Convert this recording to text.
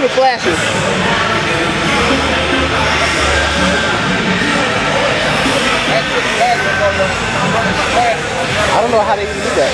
the flashes. I don't know how they even do that.